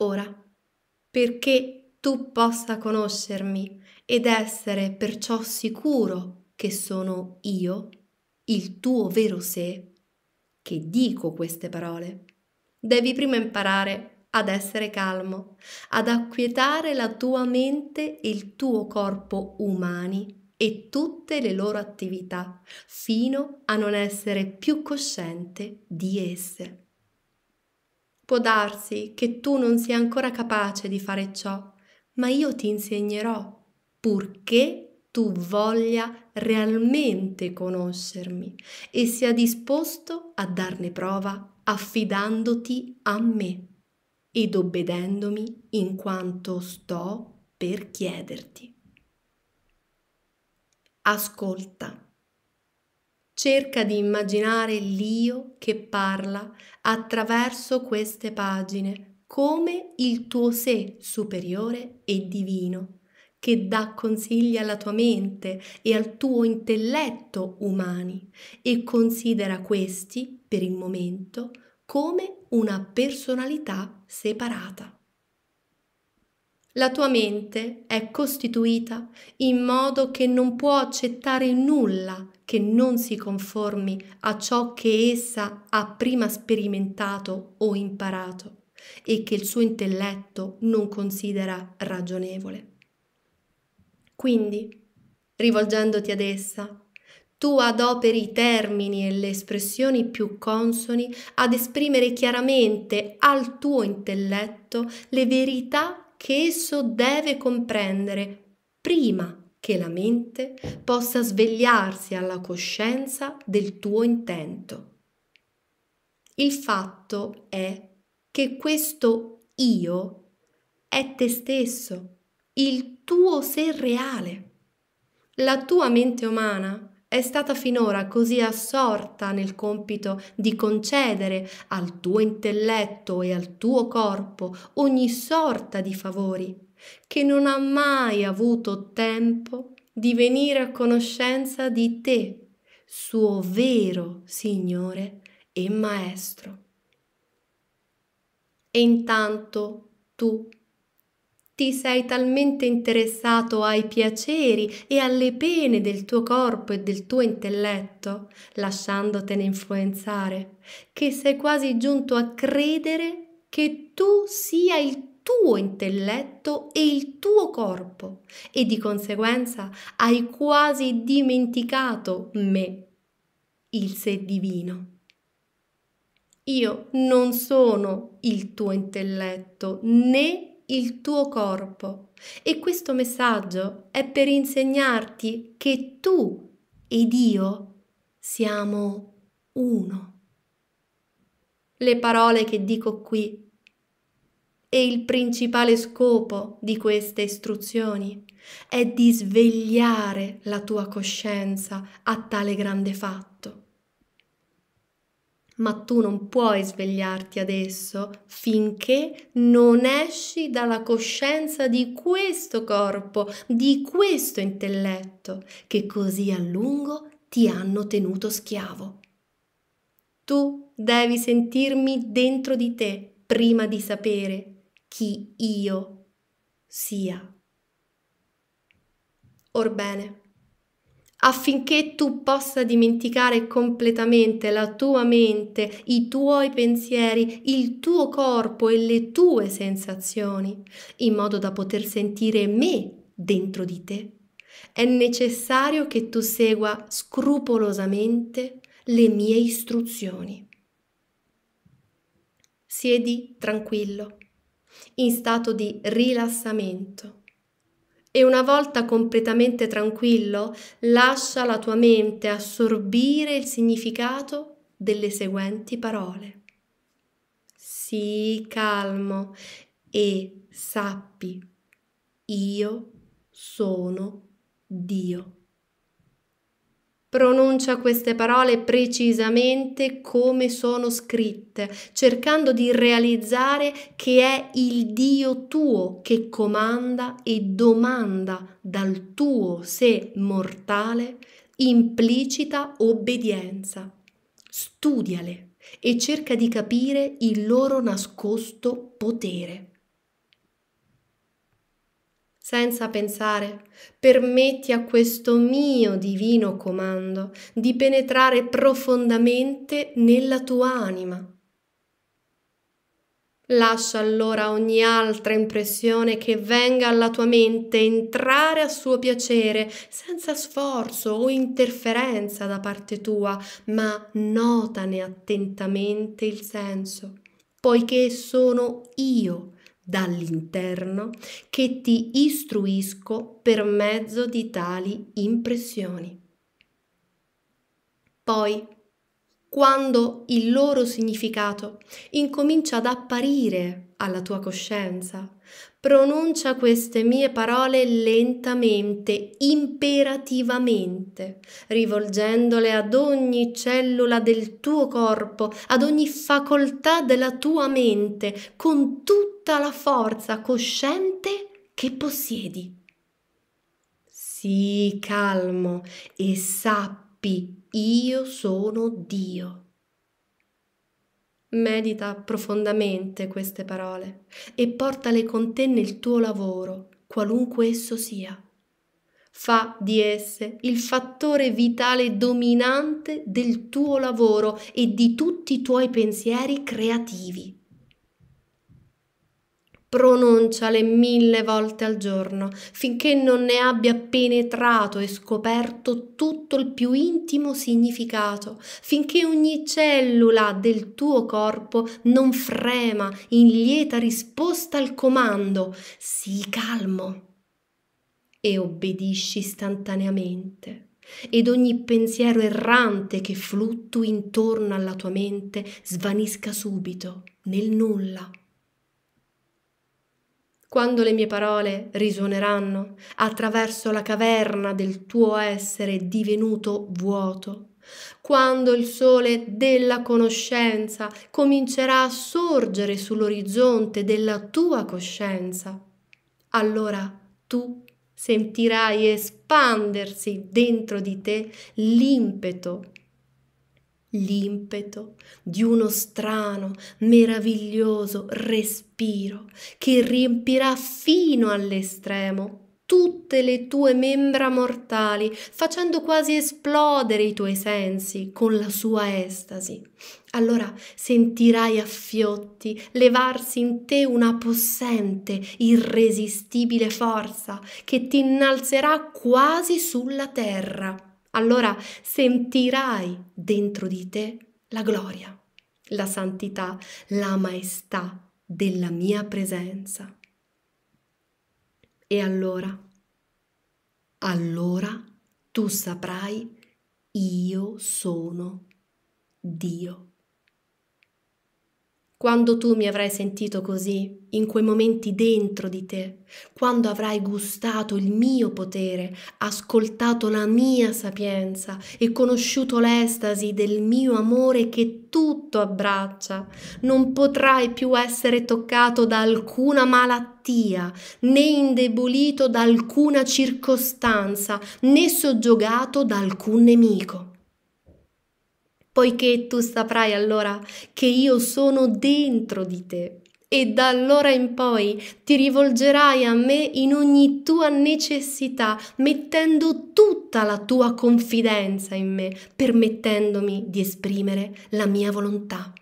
Ora, perché tu possa conoscermi ed essere perciò sicuro che sono io, il tuo vero sé, che dico queste parole, devi prima imparare ad essere calmo, ad acquietare la tua mente e il tuo corpo umani e tutte le loro attività, fino a non essere più cosciente di esse. Può darsi che tu non sia ancora capace di fare ciò, ma io ti insegnerò, purché tu voglia realmente conoscermi e sia disposto a darne prova affidandoti a me ed obbedendomi in quanto sto per chiederti. Ascolta. Cerca di immaginare l'io che parla attraverso queste pagine come il tuo sé superiore e divino, che dà consigli alla tua mente e al tuo intelletto umani e considera questi, per il momento, come una personalità separata. La tua mente è costituita in modo che non può accettare nulla che non si conformi a ciò che essa ha prima sperimentato o imparato e che il suo intelletto non considera ragionevole. Quindi, rivolgendoti ad essa, tu adoperi i termini e le espressioni più consoni ad esprimere chiaramente al tuo intelletto le verità che esso deve comprendere prima che la mente possa svegliarsi alla coscienza del tuo intento. Il fatto è che questo io è te stesso, il tuo sé reale. La tua mente umana è stata finora così assorta nel compito di concedere al tuo intelletto e al tuo corpo ogni sorta di favori, che non ha mai avuto tempo di venire a conoscenza di te, suo vero Signore e Maestro. E intanto tu ti sei talmente interessato ai piaceri e alle pene del tuo corpo e del tuo intelletto, lasciandotene influenzare, che sei quasi giunto a credere che tu sia il tuo intelletto e il tuo corpo e di conseguenza hai quasi dimenticato me, il sé divino. Io non sono il tuo intelletto né il tuo corpo e questo messaggio è per insegnarti che tu ed io siamo uno. Le parole che dico qui e il principale scopo di queste istruzioni è di svegliare la tua coscienza a tale grande fatto ma tu non puoi svegliarti adesso finché non esci dalla coscienza di questo corpo, di questo intelletto, che così a lungo ti hanno tenuto schiavo. Tu devi sentirmi dentro di te prima di sapere chi io sia. Orbene, affinché tu possa dimenticare completamente la tua mente, i tuoi pensieri, il tuo corpo e le tue sensazioni, in modo da poter sentire me dentro di te. È necessario che tu segua scrupolosamente le mie istruzioni. Siedi tranquillo, in stato di rilassamento e una volta completamente tranquillo, lascia la tua mente assorbire il significato delle seguenti parole. Sii calmo e sappi, io sono Dio. Pronuncia queste parole precisamente come sono scritte, cercando di realizzare che è il Dio tuo che comanda e domanda dal tuo sé mortale implicita obbedienza. Studiale e cerca di capire il loro nascosto potere. Senza pensare, permetti a questo mio divino comando di penetrare profondamente nella tua anima. Lascia allora ogni altra impressione che venga alla tua mente entrare a suo piacere, senza sforzo o interferenza da parte tua, ma notane attentamente il senso, poiché sono io dall'interno che ti istruisco per mezzo di tali impressioni. Poi, quando il loro significato incomincia ad apparire alla tua coscienza, pronuncia queste mie parole lentamente, imperativamente, rivolgendole ad ogni cellula del tuo corpo, ad ogni facoltà della tua mente, con tutta la forza cosciente che possiedi. Sii calmo e sappi, io sono Dio. Medita profondamente queste parole e portale con te nel tuo lavoro, qualunque esso sia. Fa di esse il fattore vitale dominante del tuo lavoro e di tutti i tuoi pensieri creativi pronunciale mille volte al giorno finché non ne abbia penetrato e scoperto tutto il più intimo significato, finché ogni cellula del tuo corpo non frema in lieta risposta al comando sii calmo e obbedisci istantaneamente. Ed ogni pensiero errante che fluttui intorno alla tua mente svanisca subito, nel nulla quando le mie parole risuoneranno attraverso la caverna del tuo essere divenuto vuoto, quando il sole della conoscenza comincerà a sorgere sull'orizzonte della tua coscienza, allora tu sentirai espandersi dentro di te l'impeto l'impeto di uno strano, meraviglioso respiro che riempirà fino all'estremo tutte le tue membra mortali, facendo quasi esplodere i tuoi sensi con la sua estasi. Allora sentirai a fiotti levarsi in te una possente, irresistibile forza che ti innalzerà quasi sulla terra allora sentirai dentro di te la gloria, la santità, la maestà della mia presenza. E allora, allora tu saprai io sono Dio. Quando tu mi avrai sentito così, in quei momenti dentro di te, quando avrai gustato il mio potere, ascoltato la mia sapienza e conosciuto l'estasi del mio amore che tutto abbraccia, non potrai più essere toccato da alcuna malattia, né indebolito da alcuna circostanza, né soggiogato da alcun nemico poiché tu saprai allora che io sono dentro di te e da allora in poi ti rivolgerai a me in ogni tua necessità, mettendo tutta la tua confidenza in me, permettendomi di esprimere la mia volontà.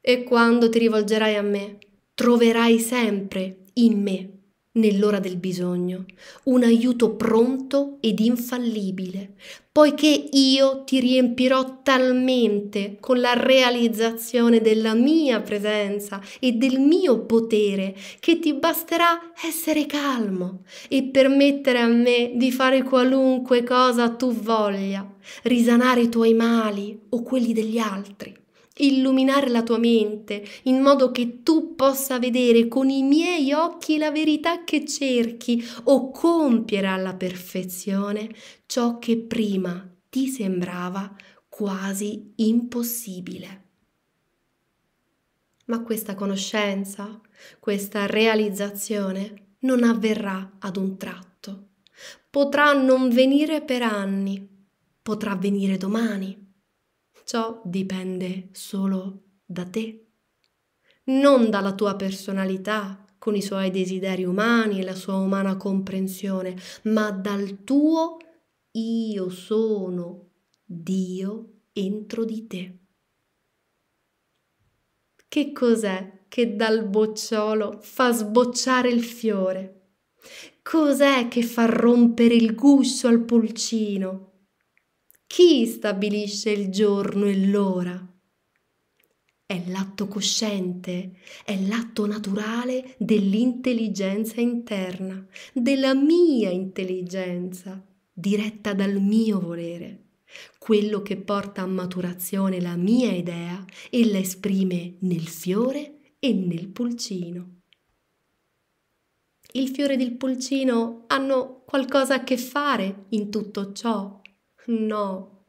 E quando ti rivolgerai a me, troverai sempre in me nell'ora del bisogno, un aiuto pronto ed infallibile, poiché io ti riempirò talmente con la realizzazione della mia presenza e del mio potere che ti basterà essere calmo e permettere a me di fare qualunque cosa tu voglia, risanare i tuoi mali o quelli degli altri illuminare la tua mente in modo che tu possa vedere con i miei occhi la verità che cerchi o compiere alla perfezione ciò che prima ti sembrava quasi impossibile. Ma questa conoscenza, questa realizzazione non avverrà ad un tratto. Potrà non venire per anni, potrà venire domani Ciò dipende solo da te, non dalla tua personalità, con i suoi desideri umani e la sua umana comprensione, ma dal tuo io sono Dio entro di te. Che cos'è che dal bocciolo fa sbocciare il fiore? Cos'è che fa rompere il guscio al pulcino? Chi stabilisce il giorno e l'ora? È l'atto cosciente, è l'atto naturale dell'intelligenza interna, della mia intelligenza, diretta dal mio volere, quello che porta a maturazione la mia idea e la esprime nel fiore e nel pulcino. Il fiore ed il pulcino hanno qualcosa a che fare in tutto ciò? No.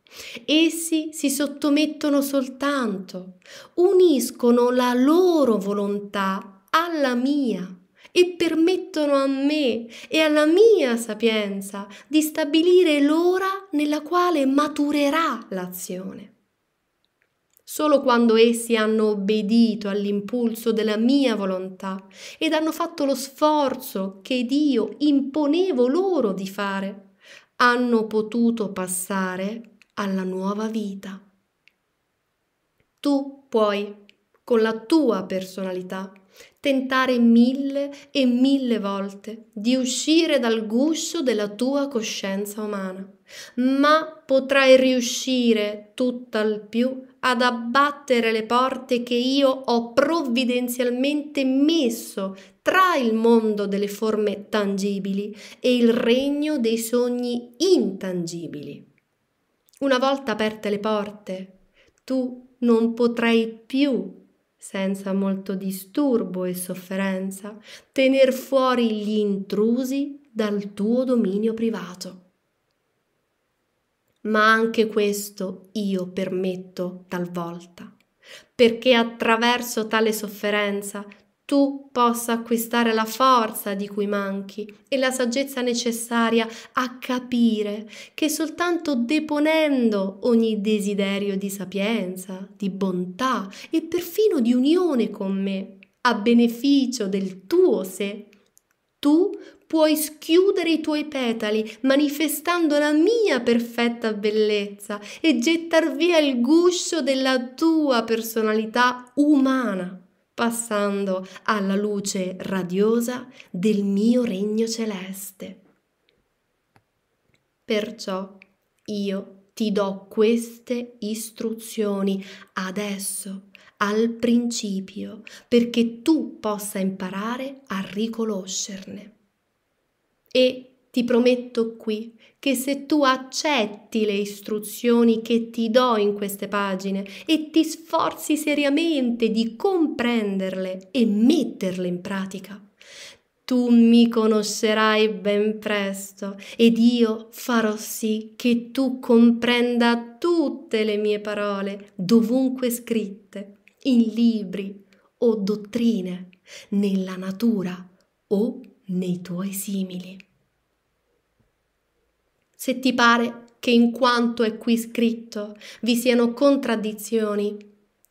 Essi si sottomettono soltanto, uniscono la loro volontà alla mia e permettono a me e alla mia sapienza di stabilire l'ora nella quale maturerà l'azione. Solo quando essi hanno obbedito all'impulso della mia volontà ed hanno fatto lo sforzo che Dio imponevo loro di fare, hanno potuto passare alla nuova vita. Tu puoi, con la tua personalità, tentare mille e mille volte di uscire dal guscio della tua coscienza umana, ma potrai riuscire tutt'al più ad abbattere le porte che io ho provvidenzialmente messo tra il mondo delle forme tangibili e il regno dei sogni intangibili. Una volta aperte le porte, tu non potrai più senza molto disturbo e sofferenza, tener fuori gli intrusi dal tuo dominio privato. Ma anche questo io permetto talvolta, perché attraverso tale sofferenza tu possa acquistare la forza di cui manchi e la saggezza necessaria a capire che soltanto deponendo ogni desiderio di sapienza, di bontà e perfino di unione con me, a beneficio del tuo sé, tu puoi schiudere i tuoi petali manifestando la mia perfetta bellezza e gettar via il guscio della tua personalità umana passando alla luce radiosa del mio regno celeste. Perciò io ti do queste istruzioni adesso, al principio, perché tu possa imparare a riconoscerne. E ti prometto qui che se tu accetti le istruzioni che ti do in queste pagine e ti sforzi seriamente di comprenderle e metterle in pratica, tu mi conoscerai ben presto ed io farò sì che tu comprenda tutte le mie parole dovunque scritte, in libri o dottrine, nella natura o nei tuoi simili. Se ti pare che in quanto è qui scritto vi siano contraddizioni,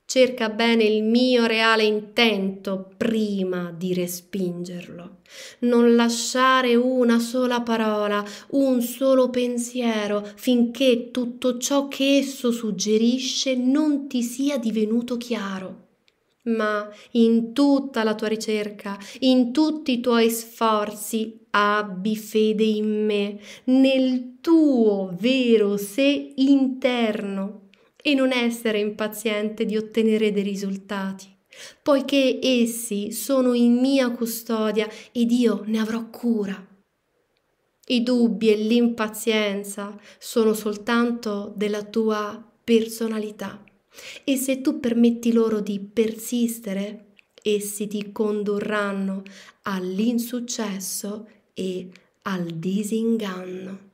cerca bene il mio reale intento prima di respingerlo. Non lasciare una sola parola, un solo pensiero, finché tutto ciò che esso suggerisce non ti sia divenuto chiaro ma in tutta la tua ricerca, in tutti i tuoi sforzi, abbi fede in me, nel tuo vero sé interno e non essere impaziente di ottenere dei risultati, poiché essi sono in mia custodia ed io ne avrò cura. I dubbi e l'impazienza sono soltanto della tua personalità e se tu permetti loro di persistere, essi ti condurranno all'insuccesso e al disinganno.